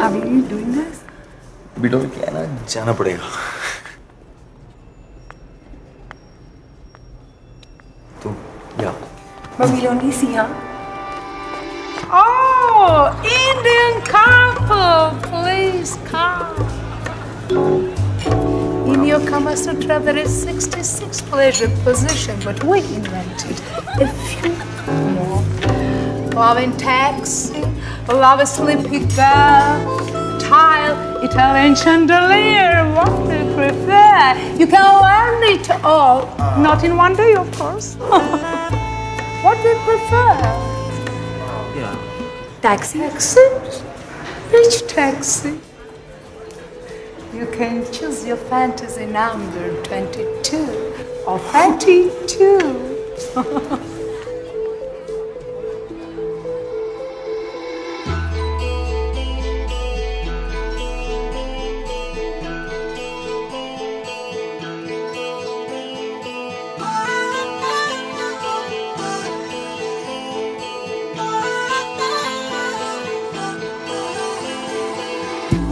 Are we really doing this? बिडोल क्या है ना जाना पड़ेगा तो या But we'll only see her. Oh, Indian couple, please come. In your Kama Sutra, there is 66 pleasure position, but we invented a few more. Love in taxi, love a sleepy girl, tile, Italian chandelier, what do you prefer? You can learn it all, not in one day, of course. what do you prefer? या Taxi? Taxi? Which taxi? You can choose your fantasy number 22 or 32.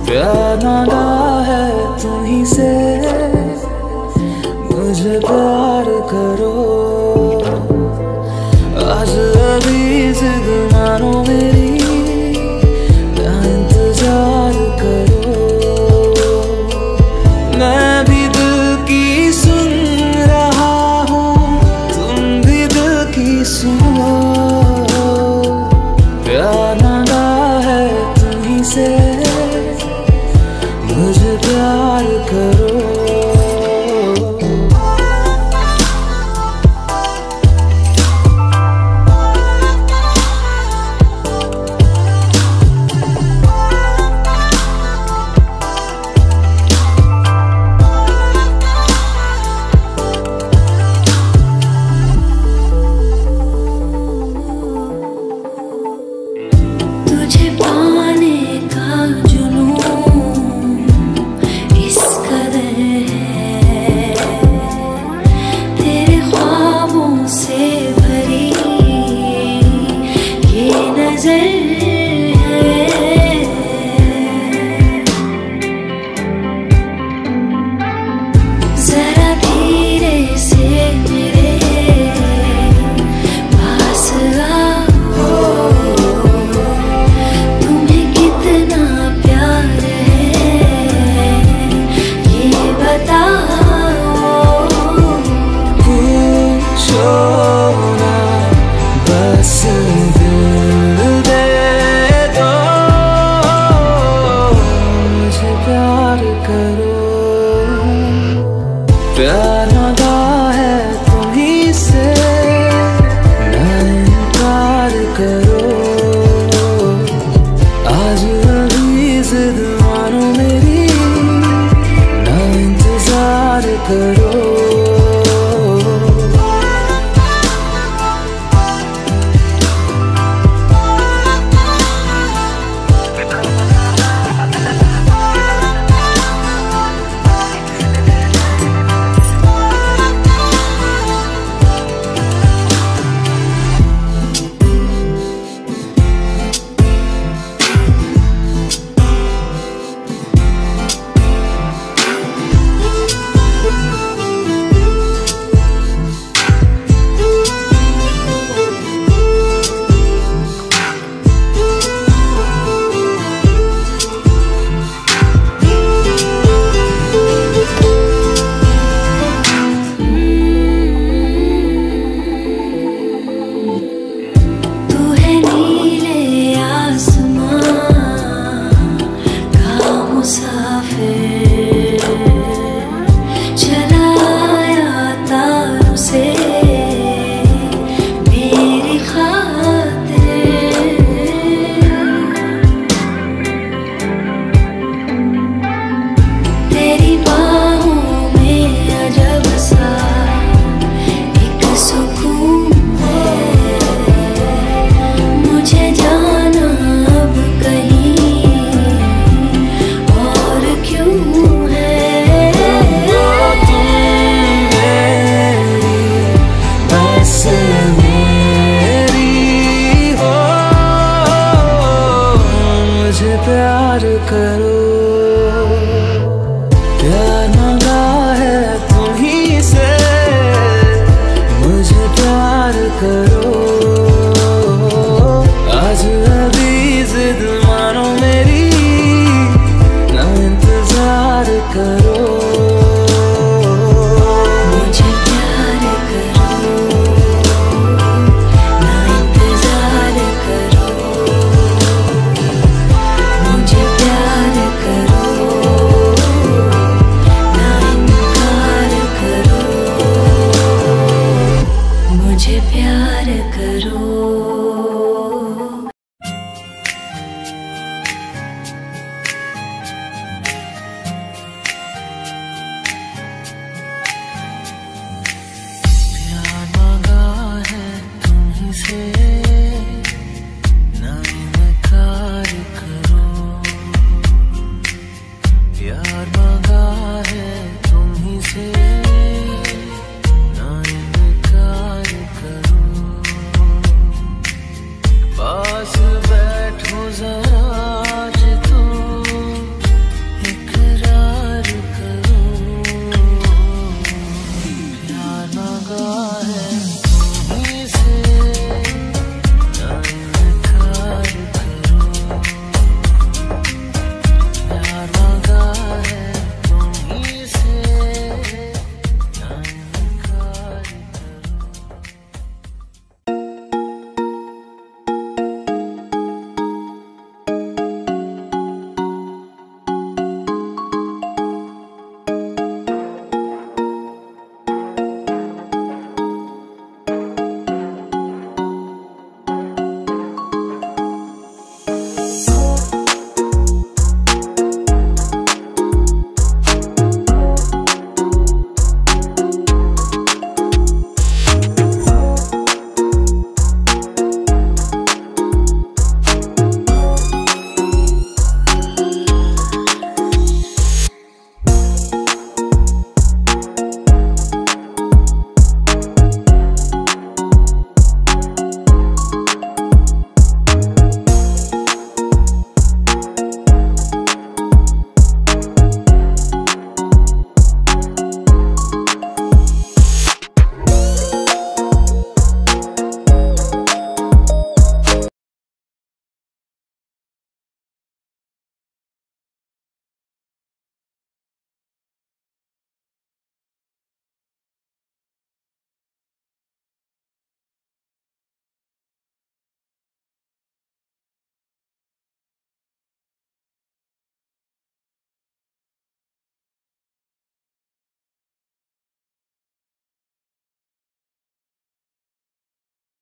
प्यार नागा है तुम्ही से। मुझे प्यार करो।